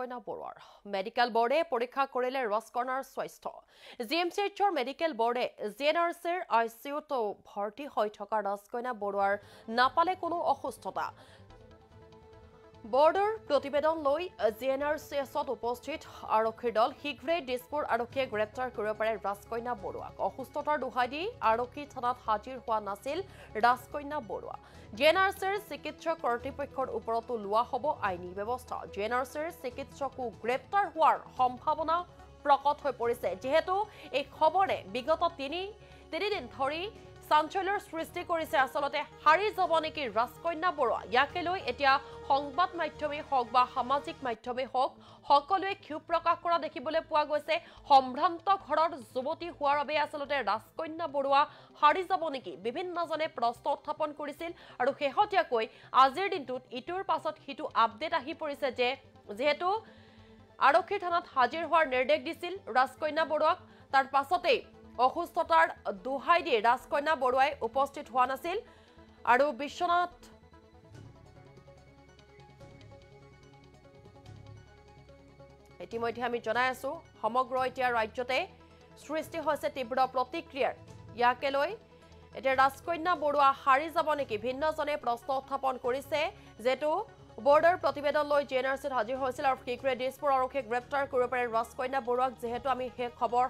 ৰাজকন্যা বৰুৱাৰ। মেডিকেল বোৰ্ডে পৰীক্ষা কৰিলে ৰাজকন্যাৰ স্বাস্থ্য। জি এম চি এইচৰ মেডিকেল বোৰ্ডে জি এন আৰ চিৰ আই চি ইউত ভৰ্তি হৈ থকা ৰাজকন্যা বৰুৱাৰ নাপালে কোনো অসুস্থতা। বৰ্ডৰ প্ৰতিবেদন লৈ জি এন আৰ চি এছত উপস্থিত আৰক্ষীৰ দল শীঘ্ৰেই দিছপুৰ আৰক্ষীয়ে গ্ৰেপ্তাৰ কৰিব পাৰে ৰাজকন্যা বৰুৱাক। অসুস্থতাৰ দোহাই দি আৰক্ষী থানাত হাজিৰ হোৱা নাছিল Rajkanya Barua. G N R চিৰ চিকিৎসক কৰ্তৃপক্ষৰ ওপৰতো লোৱা হ'ব আইনী ব্যৱস্থা। জি এন আৰ চিৰ চিকিৎসকো গ্ৰেপ্তাৰ হোৱাৰ সম্ভাৱনা প্ৰকট হৈ পৰিছে। যিহেতু এই খবৰে বিগত তিনি তিনিদিন ধৰি চাঞ্চল্যৰ সৃষ্টি কৰিছে আচলতে হাৰি যাব নেকি ৰাজকন্যা বৰুৱা। ইয়াকে লৈ এতিয়া সংবাদ মাধ্যমেই হওক বা সামাজিক মাধ্যমেই হওক সকলোৱে ক্ষোভ প্ৰকাশ কৰা দেখিবলৈ পোৱা গৈছে। সম্ভ্ৰান্ত ঘৰৰ যুৱতী হোৱাৰ বাবে আচলতে ৰাজকন্যা বৰুৱা হাৰি যাব নেকি বিভিন্নজনে প্ৰশ্ন উত্থাপন কৰিছিল আৰু শেহতীয়াকৈ আজিৰ দিনটোত ইটোৰ পাছত সিটো আপডেট আহি পৰিছে যে যিহেতু আৰক্ষীৰ থানাত হাজিৰ হোৱাৰ নিৰ্দেশ দিছিল ৰাজকন্যা বৰুৱাক তাৰ পাছতেই অসুস্থতাৰ দোহাই দি ৰাজকন্যা বৰুৱাই উপস্থিত হোৱা নাছিল। আৰু বিশ্বনাথ ইতিমধ্যে আমি জনাই আছো সমগ্ৰ এতিয়া ৰাজ্যতে সৃষ্টি হৈছে তীব্ৰ প্ৰতিক্ৰিয়াৰ। ইয়াকে লৈ এতিয়া ৰাজকন্যা বৰুৱা হাৰি যাব নেকি? ভিন্নজনে প্ৰশ্ন উত্থাপন কৰিছে যিহেতু বৰ্ডৰ প্ৰতিবেদন লৈ জি এন আৰ চিত হাজিৰ হৈছিল আৰু শীঘ্ৰে দিছপুৰ আৰক্ষীয়ে গ্ৰেপ্তাৰ কৰিব পাৰে। ৰাজকন্যা বৰুৱাক যিহেতু আমি সেই খবৰ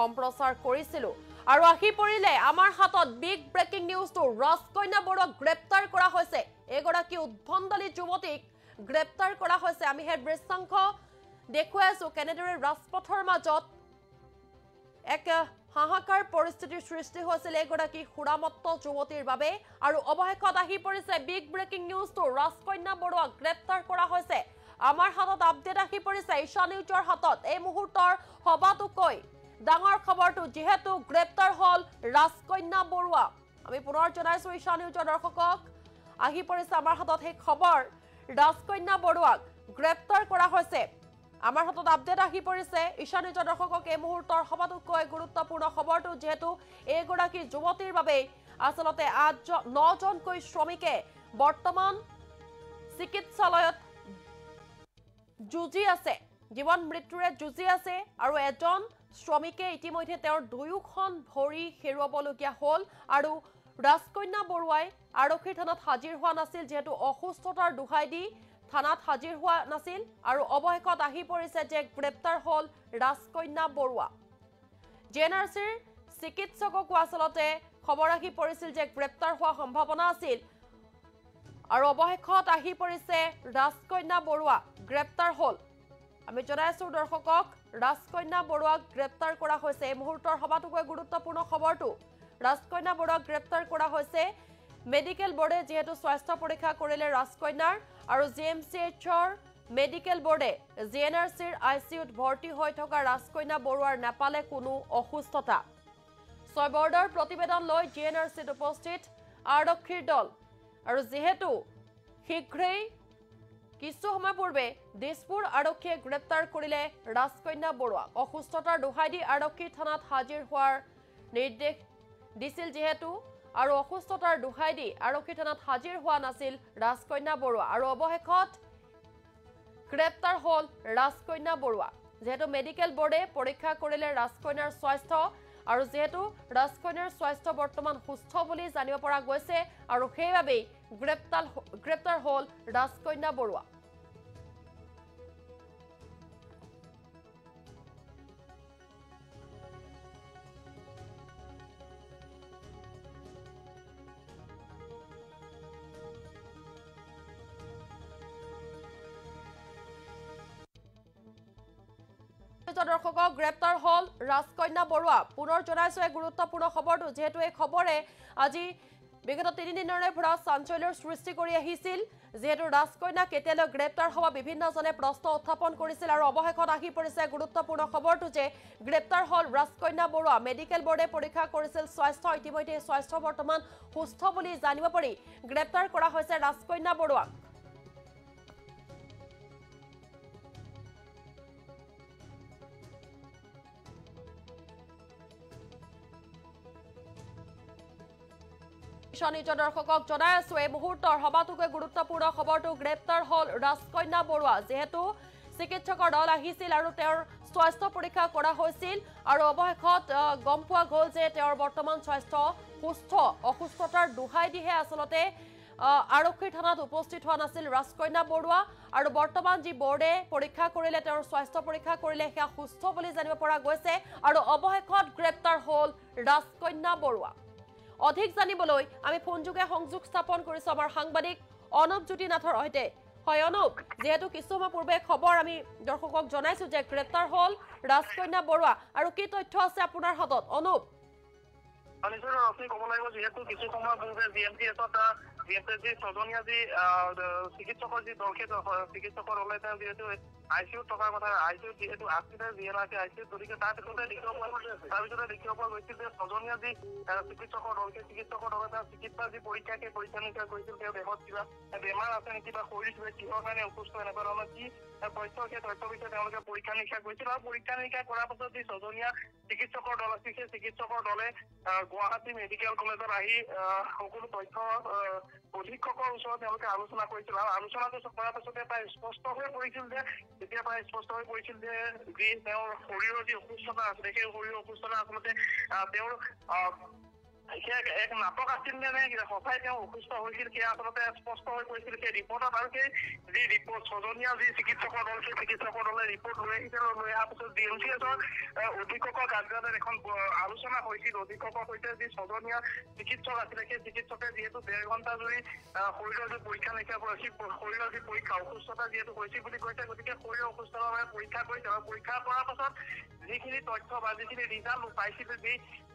সম্প্ৰচাৰ কৰিছিলো। আৰু আহি পৰিলে আমাৰ হাতত বিগ ব্ৰেকিং নিউজটো ৰাজকন্যা বৰুৱাক গ্ৰেপ্তাৰ কৰা হৈছে। এগৰাকী উদ্ভণ্ডালী যুৱতীক গ্ৰেপ্তাৰ কৰা হৈছে। আমি সেই দৃশ্যাংশ দেখুৱাই আছো। কেনেদৰে ৰাজপথৰ মাজত এক হাহাকাৰ পৰিস্থিতিৰ সৃষ্টি হৈছিল এগৰাকী সুৰামত্ত যুৱতীৰ বাবে। আৰু অৱশেষত আহি পৰিছে বিগ ব্ৰেকিং নিউজটো ৰাজকন্যা বৰুৱাক গ্ৰেপ্তাৰ কৰা হৈছে। আমাৰ হাতত আপডেট আহি পৰিছে। ঈশা নিউজৰ হাতত এই মুহূৰ্তৰ সবাতোকৈ ডাঙৰ খবৰটো যিহেতু গ্ৰেপ্তাৰ হল ৰাজকন্যা বৰুৱা। আমি পুনৰ জনাইছো ঈশা নিউজৰ দৰ্শকক। আহি পৰিছে আমাৰ হাতত সেই খবৰ। ৰাজকন্যা বৰুৱাক গ্ৰেপ্তাৰ কৰা হৈছে। আমাৰ হাতত আপডেট আহি পৰিছে। ঈশা নিউজৰ দৰ্শকক এই মুহূৰ্তৰ সবাতোকৈ গুৰুত্বপূৰ্ণ খবৰটো যিহেতু এইগৰাকী যুৱতীৰ বাবেই আচলতে আঠজন নজনকৈ শ্ৰমিকে বৰ্তমান চিকিৎসালয়ত যুঁজি আছে। জীৱন মৃত্যুৰে যুঁজি আছে আৰু এজন শ্ৰমিকে ইতিমধ্যে তেওঁৰ দুয়োখন ভৰি হেৰুৱাবলগীয়া হ'ল আৰু ৰাজকন্যা বৰুৱাই আৰক্ষীৰ থানাত হাজিৰ হোৱা নাছিল যিহেতু অসুস্থতাৰ দোহাই দি থানাত হাজিৰ হোৱা নাছিল আৰু অৱশেষত আহি পৰিছে যে গ্ৰেপ্তাৰ হ'ল Rajkanya Barua. G N R চিৰ চিকিৎসককো আচলতে খবৰ আহি পৰিছিল যে গ্ৰেপ্তাৰ হোৱা সম্ভাৱনা আছিল আৰু অৱশেষত আহি পৰিছে ৰাজকন্যা বৰুৱা। গ্ৰেপ্তাৰ হ'ল আমি জনাইছো দৰ্শকক ৰাজকন্যা বৰুৱাক গ্ৰেপ্তাৰ কৰা হৈছে। এই মুহূৰ্তৰ সবাতোকৈ গুৰুত্বপূৰ্ণ খবৰটো ৰাজকন্যা বৰুৱাক গ্ৰেপ্তাৰ কৰা হৈছে। মেডিকেল বোৰ্ডে যিহেতু স্বাস্থ্য পৰীক্ষা কৰিলে ৰাজকন্যাৰ আৰু জি এম চি এইচৰ মেডিকেল বোৰ্ডে জি এন আৰ চিৰ আই চি ইউত ভৰ্তি হৈ থকা ৰাজকন্যা বৰুৱাৰ নেপালে কোনো অসুস্থতা। ছয় বৰ্ডৰ প্ৰতিবেদন লৈ জি এন আৰ চিত উপস্থিত আৰক্ষীৰ দল। আৰু যিহেতু শীঘ্ৰেই কিছু সময় পূৰ্বে দিছপুৰ আৰক্ষীয়ে গ্ৰেপ্তাৰ কৰিলে ৰাজকন্যা বৰুৱাক অসুস্থতাৰ দোহাই দি আৰক্ষী থানাত হাজিৰ হোৱাৰ নিৰ্দেশ দিছিল যিহেতু আৰু অসুস্থতাৰ দোহাই দি আৰক্ষী থানাত হাজিৰ হোৱা নাছিল ৰাজকন্যা বৰুৱা। আৰু অৱশেষত গ্ৰেপ্তাৰ হ'ল ৰাজকন্যা বৰুৱা। যিহেতু মেডিকেল বোৰ্ডে পৰীক্ষা কৰিলে ৰাজকন্যাৰ স্বাস্থ্য আৰু যিহেতু ৰাজকন্যাৰ স্বাস্থ্য বৰ্তমান সুস্থ বুলি জানিব পৰা গৈছে আৰু সেইবাবেই গ্ৰেপ্তাৰ গ্ৰেপ্তাৰ হ'ল ৰাজকন্যা বৰুৱা। গ্ৰেপ্তাৰ হ'ল ৰাজকন্যা বৰুৱা। পুনৰ জনাইছো এই গুৰুত্বপূৰ্ণ খবৰটো যিহেতু এই খবৰে আজি বিগত তিনিদিনৰে পৰা চাঞ্চল্যৰ সৃষ্টি কৰি আহিছিল। যিহেতু ৰাজকন্যা কেতিয়ালৈ গ্ৰেপ্তাৰ হ'ব বিভিন্নজনে প্ৰশ্ন উত্থাপন কৰিছিল আৰু অৱশেষত আহি পৰিছে গুৰুত্বপূৰ্ণ খবৰটো যে গ্ৰেপ্তাৰ হ'ল ৰাজকন্যা বৰুৱা। মেডিকেল বোৰ্ডে পৰীক্ষা কৰিছিল স্বাস্থ্য ইতিমধ্যে স্বাস্থ্য বৰ্তমান সুস্থ বুলি জানিব পাৰি। গ্ৰেপ্তাৰ কৰা হৈছে ৰাজকন্যা বৰুৱাক নিশ্চয় নিজৰ দৰ্শকক জনাই আছো। এই মুহূৰ্তৰ সবাতোকৈ গুৰুত্বপূৰ্ণ খবৰটো গ্ৰেপ্তাৰ হ'ল ৰাজকন্যা বৰুৱা। যিহেতু চিকিৎসকৰ দল আহিছিল আৰু তেওঁৰ স্বাস্থ্য পৰীক্ষা কৰা হৈছিল আৰু অৱশেষত গম পোৱা গ'ল যে তেওঁৰ বৰ্তমান স্বাস্থ্য সুস্থ অসুস্থতাৰ দোহাই দিহে আচলতে আৰক্ষীৰ থানাত উপস্থিত হোৱা নাছিল ৰাজকন্যা বৰুৱা। আৰু বৰ্তমান যি বৰ্ডে পৰীক্ষা কৰিলে তেওঁৰ স্বাস্থ্য পৰীক্ষা কৰিলে সেয়া সুস্থ বুলি জানিব পৰা গৈছে। আৰু অৱশেষত গ্ৰেপ্তাৰ হ'ল ৰাজকন্যা বৰুৱা। অধিক জানিবলৈ আমি ফোনযোগে সংযোগ স্থাপন কৰিছো আমাৰ সাংবাদিক অনুপ জ্যোতি নাথৰ সৈতে। হয় অনুপ যিহেতু কিছু সময় পূৰ্বে খবৰ আমি দৰ্শকক জনাইছো যে গ্ৰেপ্তাৰ হ'ল ৰাজকন্যা বৰুৱা। আৰু কি তথ্য আছে আপোনাৰ হাতত? অনুপ ৰশ্মি ক'ব লাগিব যিহেতু কিছু সময় পূৰ্বে জি এম চি এছত জি এম চি ছজনীয়া যি চিকিৎসকৰ যি দল সেই দ- চিকিৎসকৰ দলে তেওঁ যিহেতু আই চি কথা আই চি ইউত যিহেতু আছিলে জি আছে আই চি ইউত গতিকে তাৰ পিছতে দেখিব পোৱা তাৰ পিছতে দেখিব পোৱা গৈছিল যে ছজনীয়া যি চিকিৎসকৰ দল চিকিৎসকৰ দলে তাৰ চিকিৎসা যি পৰীক্ষা পৰীক্ষা নিৰীক্ষা কৰিছিল তেওঁ দেহত কিবা বেমাৰ আছে নেকি বা শৰীৰ কিবা, কিহৰ কাৰণে অসুস্থ, এনেকুৱা ধৰণৰ কি তথ্য, সেই তথ্যৰ বিষয়ে তেওঁলোকে পৰীক্ষা নিৰীক্ষা কৰিছিল। আৰু পৰীক্ষা নিৰীক্ষা কৰাৰ পাছত যি ছজনীয়া চিকিৎসকৰ দল আছিল সেই চিকিৎসকৰ দলে গুৱাহাটী মেডিকেল কলেজত আহি সকলো তথ্য অধীক্ষকৰ ওচৰত তেওঁলোকে আলোচনা কৰিছিল আৰু আলোচনাটো কৰাৰ পাছতে প্ৰায় স্পষ্ট হৈ পৰিছিল যে তেতিয়া প্ৰায় স্পষ্ট হৈ পৰিছিল যে যি তেওঁৰ শৰীৰৰ যি অসুস্থতা আছিলে সেই শৰীৰৰ অসুস্থতা আচলতে তেওঁৰ এক- এক নাটক আছিল নে সঁচাই তেওঁ অসুস্থ হৈছিল সেয়া আচলতে স্পষ্ট হৈ পৰিছিল সেই ৰিপৰ্টত আৰু সেই যি ৰিপৰ্ট ছজনীয়া যি চিকিৎসকৰ দল সেই চিকিৎসকৰ দলে ৰিপৰ্ট লৈ আহিছিল আৰু লৈ অহাৰ পিছত ডি এম চি এছৰ অধীক্ষকৰ কাৰ্যালয়ত এখন আলোচনা হৈছিল। অধীক্ষকৰ সৈতে যি ছজনীয়া চিকিৎসক আছিলে সেই চিকিৎসকে যিহেতু ডেৰ ঘণ্টা জুৰি শৰীৰৰ যি পৰীক্ষা নিৰীক্ষা প- শৰীৰৰ যি পৰীক্ষা অসুস্থতা যিহেতু হৈছিল বুলি কৈছে গতিকে শৰীৰৰ অসুস্থতাৰ বাবে পৰীক্ষা কৰিছে আৰু পৰীক্ষা কৰাৰ পাছত যিখিনি তথ্য বা যিখিনি ৰিজাল্ট পাইছিল যি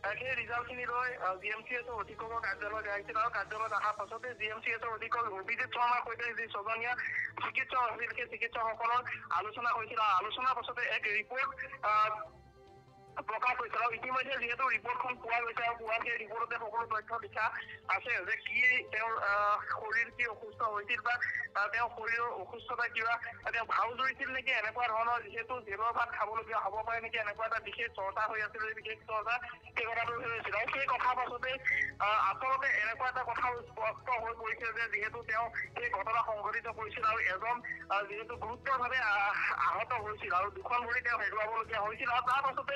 সেই ৰিজাল্ট খিনি লৈ জি এম চি এছৰ অধীক্ষকৰ কাৰ্যালয়ত আহিছিল আৰু কাৰ্যালয়ত অহাৰ পাছতে জি এম চি এছৰ অধীক্ষক অভিজিত শৰ্মাৰ সৈতে যি ছজনীয়া চিকিৎসক আছিল সেই চিকিৎসকসকলৰ আলোচনা হৈছিল। আৰু আলোচনাৰ পাছতে এক ৰিপৰ্ট প্ৰকাশ হৈছিল আৰু ইতিমধ্যে যিহেতু ৰিপৰ্টখন পোৱা গৈছে আৰু পোৱা সেই ৰিপৰ্টতে সকলো তথ্য লিখা আছে যে কি তেওঁৰ শৰীৰ কি অসুস্থ হৈছিল বা তেওঁৰ শৰীৰৰ অসুস্থতা কিবা তেওঁ ভাও জুৰিছিল নেকি এনেকুৱা ধৰণৰ যিহেতু জেলৰ ভাত খাবলগীয়া হ'ব পাৰে নেকি এনেকুৱা এটা বিশেষ চৰ্চা হৈ আছিল বিশেষ চৰ্চা সেই কথাটো হৈছিল আৰু সেই কথাৰ পাছতে আচলতে এনেকুৱা এটা কথা স্পষ্ট হৈ পৰিছে যে যিহেতু তেওঁ সেই ঘটনা সংঘটিত কৰিছিল আৰু এজন যিহেতু গুৰুতৰভাৱে আহ, আহত হৈছিল আৰু দুখন ভৰি তেওঁ হেৰুৱাবলগীয়া হৈছিল। আৰু তাৰ পাছতে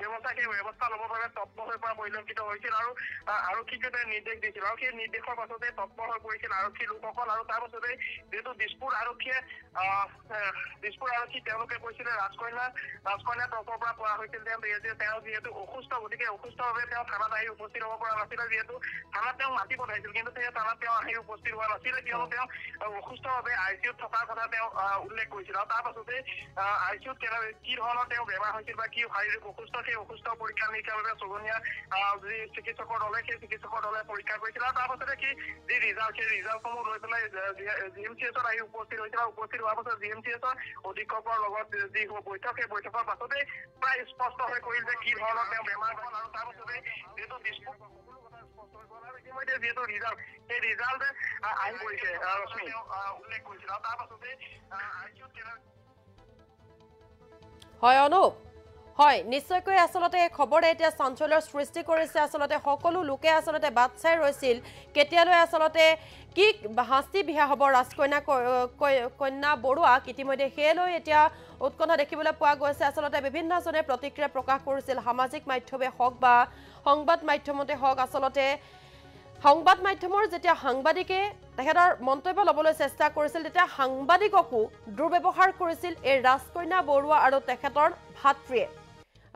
ব্যৱস্থা সেই ব্যৱস্থা ল'বৰ বাবে তৎপৰ হৈ পৰা পৰিলক্ষিত হৈছিল আৰু আহ, আৰক্ষীকে তেওঁ নিৰ্দেশ দিছিল। আৰু সেই নিৰ্দেশৰ পাছতে তৎপৰ হৈ পৰিছিল আৰক্ষী লোকসকল আৰু তাৰ পাছতে যিহেতু দিছপুৰ আৰক্ষীয়ে দিছপুৰ আৰক্ষী তেওঁলোকে কৈছিলে ৰাজকন্যা ৰাজকন্যাৰ তৰফৰ পৰা কোৱা হৈছিল যে তেওঁ যিহেতু অসুস্থ গতিকে অসুস্থভাৱে তেওঁ থানাত আহি উপস্থিত হ'ব পৰা নাছিলে। যিহেতু থানাত তেওঁ মাতি পঠাইছিল কিন্তু সেই থানাত তেওঁ আহি উপস্থিত হোৱা নাছিলে কিয়নো তেওঁ অসুস্থভাৱে আই চি ইউত থকাৰ কথা তেওঁ উল্লেখ কৰিছিল। আৰু তাৰ পাছতে আই চি ইউত কি ধৰণৰ তেওঁ বেমাৰ হৈছিল বা কি শাৰীৰিক অসুস্থ সেই অসুস্থ পৰীক্ষা নিৰীক্ষাৰ বাবে আহ, যি চিকিৎসকৰ দলে সেই চিকিৎসকৰ দলে পৰীক্ষা কৰিছিল। আৰু তাৰ পাছতে কি যি ৰিজাল্ট সেই ৰিজাল্টসমূহ লৈ পেলাই জি এম চি এছত আহি উপস্থিত হৈছিল। আৰু উপস্থিত হোৱাৰ পাছত জি এম চি এছৰ অধীক্ষকৰ লগত যি বৈঠক সেই বৈঠকৰ পাছতে প্ৰায় স্পষ্ট হৈ পৰিল যে কি ধৰণৰ তেওঁ বেমাৰ হ'ল। আৰু তাৰ পাছতে যিহেতু দিছপুৰ সকলো কথা স্পষ্ট হৈ গ'ল। আৰু ইতিমধ্যে যিহেতু ৰিজাল্ট সেই ৰিজাল্ট আহি পৰিছে। আহ, ৰশ্মি। তেওঁ, আহ, উল্লেখ কৰিছিল। আৰু তাৰ পাছতে আই চি ইউত কেনে- হয় অনুপ। হয় নিশ্চয়কৈ আচলতে এই খবৰে এতিয়া চাঞ্চল্যৰ সৃষ্টি কৰিছে আচলতে সকলো লোকে আচলতে বাট চাই ৰৈছিল। কেতিয়ালৈ আচলতে কি শাস্তি বিহা হ'ব? ৰাজকন্যা কন্যা বৰুৱাক ইতিমধ্যে সেয়েলৈ এতিয়া উৎকণ্ঠা দেখিবলৈ পোৱা গৈছে। আচলতে বিভিন্নজনে প্ৰতিক্ৰিয়া প্ৰকাশ কৰিছিল। সামাজিক মাধ্যমে হওক বা সংবাদ মাধ্যমতে হওক আচলতে সংবাদ মাধ্যমৰ যেতিয়া সাংবাদিকে তেখেতৰ মন্তব্য ল'বলৈ চেষ্টা কৰিছিল তেতিয়া সাংবাদিককো দুৰ্ব্যৱহাৰ কৰিছিল এই ৰাজকন্যা বৰুৱা আৰু তেখেতৰ ভাতৃয়ে।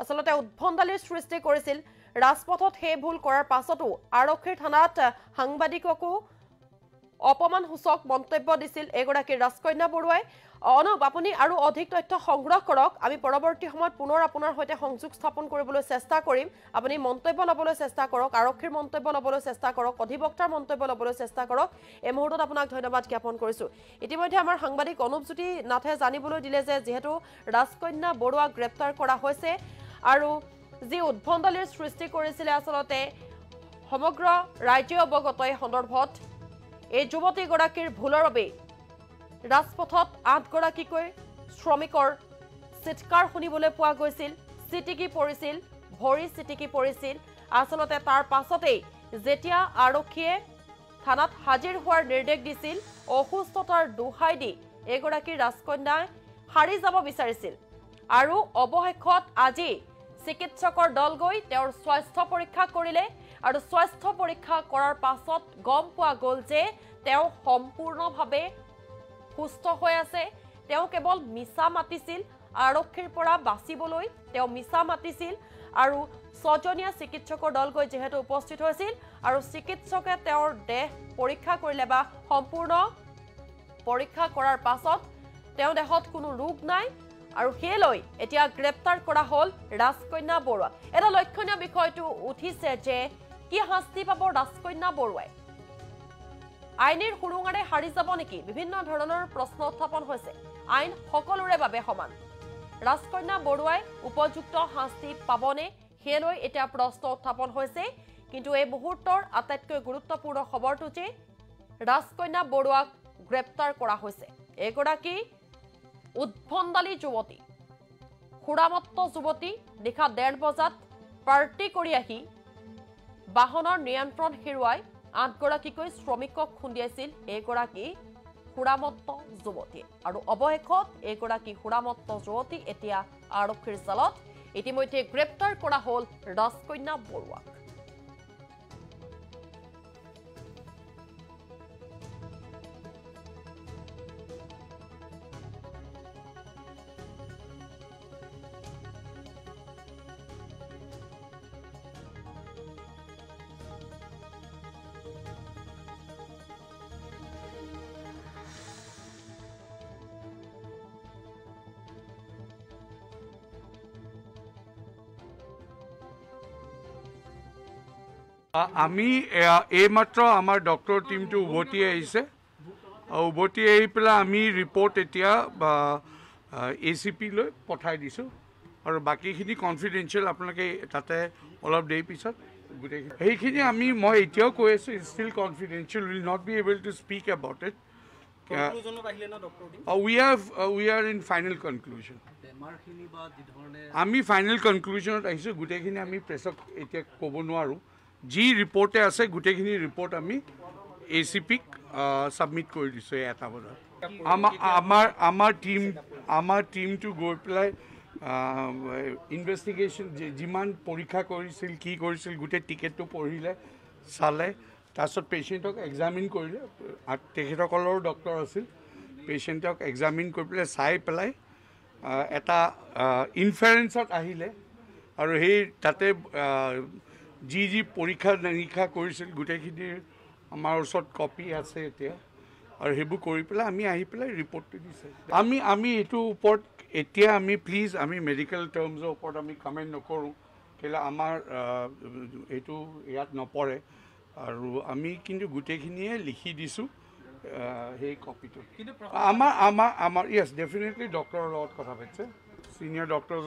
আচলতে উদ্ভণ্ডালিৰ সৃষ্টি কৰিছিল। ৰাজপথত সেই ভুল কৰাৰ পাছতো আৰক্ষীৰ থানাত সাংবাদিককো অপমানসূচক মন্তব্য দিছিল এগৰাকী ৰাজকন্যা বৰুৱাই। অনুপ আপুনি আৰু অধিক তথ্য সংগ্ৰহ কৰক। আমি পৰৱৰ্তী সময়ত পুনৰ আপোনাৰ সৈতে সংযোগ স্থাপন কৰিবলৈ চেষ্টা কৰিম। আপুনি মন্তব্য ল'বলৈ চেষ্টা কৰক আৰক্ষীৰ মন্তব্য ল'বলৈ চেষ্টা কৰক অধিবক্তাৰ মন্তব্য ল'বলৈ চেষ্টা কৰক। এই মুহূৰ্তত আপোনাক ধন্যবাদ জ্ঞাপন কৰিছোঁ। ইতিমধ্যে আমাৰ সাংবাদিক অনুপজ্যোতি নাথে জানিবলৈ দিলে যে যিহেতু ৰাজকন্যা বৰুৱাক গ্ৰেপ্তাৰ কৰা হৈছে আৰু যি উদ্ভণ্ডালিৰ সৃষ্টি কৰিছিলে আচলতে সমগ্ৰ ৰাজ্যই অৱগত এই সন্দৰ্ভত এই যুৱতীগৰাকীৰ ভুলৰ বাবেই ৰাজপথত আঠগৰাকীকৈ শ্ৰমিকৰ চিৎকাৰ শুনিবলৈ পোৱা গৈছিল চিটিকি পৰিছিল ভৰি চিটিকি পৰিছিল। আচলতে তাৰ পাছতেই যেতিয়া আৰক্ষীয়ে থানাত হাজিৰ হোৱাৰ নিৰ্দেশ দিছিল অসুস্থতাৰ দোহাই দি এগৰাকী ৰাজকন্যাই সাৰি যাব বিচাৰিছিল। আৰু অৱশেষত আজি চিকিৎসকৰ দল গৈ তেওঁৰ স্বাস্থ্য পৰীক্ষা কৰিলে আৰু স্বাস্থ্য পৰীক্ষা কৰাৰ পাছত গম পোৱা গ'ল যে তেওঁ সম্পূৰ্ণভাৱে সুস্থ হৈ আছে। তেওঁ কেৱল মিছা মাতিছিল আৰক্ষীৰ পৰা বাচিবলৈ তেওঁ মিছা মাতিছিল আৰু ছজনীয়া চিকিৎসকৰ দল গৈ যিহেতু উপস্থিত হৈছিল আৰু চিকিৎসকে তেওঁৰ দেহ পৰীক্ষা কৰিলে বা সম্পূৰ্ণ পৰীক্ষা কৰাৰ পাছত তেওঁৰ দেহত কোনো ৰোগ নাই। আৰু সেয়েলৈ এতিয়া গ্ৰেপ্তাৰ কৰা হ'ল ৰাজকন্যা বৰুৱা। এটা লক্ষণীয় বিষয়টো উঠিছে যে কি শাস্তি পাব ৰাজকন্যা বৰুৱাই? আইনীৰ সুৰুঙাৰে সাৰি যাব নেকি? বিভিন্ন ধৰণৰ প্ৰশ্ন উত্থাপন হৈছে। আইন সকলোৰে বাবে সমান। ৰাজকন্যা বৰুৱাই উপযুক্ত শাস্তি পাবনে? সেয়েলৈ এতিয়া প্ৰশ্ন উত্থাপন হৈছে। কিন্তু এই মুহূৰ্তৰ আটাইতকৈ গুৰুত্বপূৰ্ণ খবৰটো যে ৰাজকন্যা বৰুৱাক গ্ৰেপ্তাৰ কৰা হৈছে। এগৰাকী উদ্ভণ্ডালী যুৱতী। সুৰামত্ত যুৱতী নিশা ডেৰ বজাত পাৰ্টি কৰি আহি বাহনৰ নিয়ন্ত্ৰণ হেৰুৱাই আঠগৰাকীকৈ শ্ৰমিকক খুন্দিয়াইছিল এইগৰাকী সুৰামত্ত যুৱতীয়ে। আৰু অৱশেষত এইগৰাকী সুৰামত্ত যুৱতী এতিয়া আৰক্ষীৰ জালত। ইতিমধ্যে গ্ৰেপ্তাৰ কৰা হ'ল ৰাজকন্যা বৰুৱাক। আমি এইমাত্ৰ আমাৰ ডক্টৰ টীমটো উভতি আহিছে। আৰু উভতি আহি পেলাই আমি ৰিপৰ্ট এতিয়া এ চি পিলৈ পঠাই দিছোঁ। আৰু বাকীখিনি কনফিডেঞ্চিয়েল আপোনালোকে তাতে অলপ দেৰি পিছত গোটেইখিনি সেইখিনি আমি মই এতিয়াও কৈ আছোঁ still confidential will not be able to speak about it we are we are in final conclusion আমি ফাইনেল কনক্লুজনত আহিছোঁ গোটেইখিনি আমি প্ৰেছক এতিয়া ক'ব নোৱাৰোঁ। যি ৰিপৰ্টে আছে গোটেইখিনি ৰিপৰ্ট আমি এ চি পিক ছাবমিট কৰি দিছোঁ এই এটা বজাত। আমাৰ আমাৰ টীম আমাৰ টীমটো গৈ পেলাই ইনভেষ্টিগেশ্যন যিমান পৰীক্ষা কৰিছিল কি কৰিছিল গোটেই টিকেটটো পঢ়িলে চালে তাৰপিছত পেচেণ্টক এক্সামিন কৰিলে তেখেতসকলৰো ডক্টৰ আছিল পেচেণ্টক এক্সামিন কৰি পেলাই চাই পেলাই এটা ইনফাৰেঞ্চত আহিলে আৰু সেই তাতে যি যি পৰীক্ষা নিৰীক্ষা কৰিছিল গোটেইখিনিৰ আমাৰ ওচৰত কপি আছে এতিয়া। আৰু সেইবোৰ কৰি পেলাই আমি আহি পেলাই ৰিপৰ্টটো দিছে। আমি আমি এইটোৰ ওপৰত এতিয়া আমি প্লিজ আমি মেডিকেল টাৰ্মছৰ ওপৰত আমি কমেণ্ট নকৰোঁ। কেলৈ আমাৰ এইটো ইয়াত নপৰে। আৰু আমি কিন্তু গোটেইখিনিয়ে লিখি দিছোঁ সেই কপিটো আমাৰ আমাৰ আমাৰ য়েছ ডেফিনেটলি ডক্টৰৰ লগত কথা পাতিছে। Senior doctor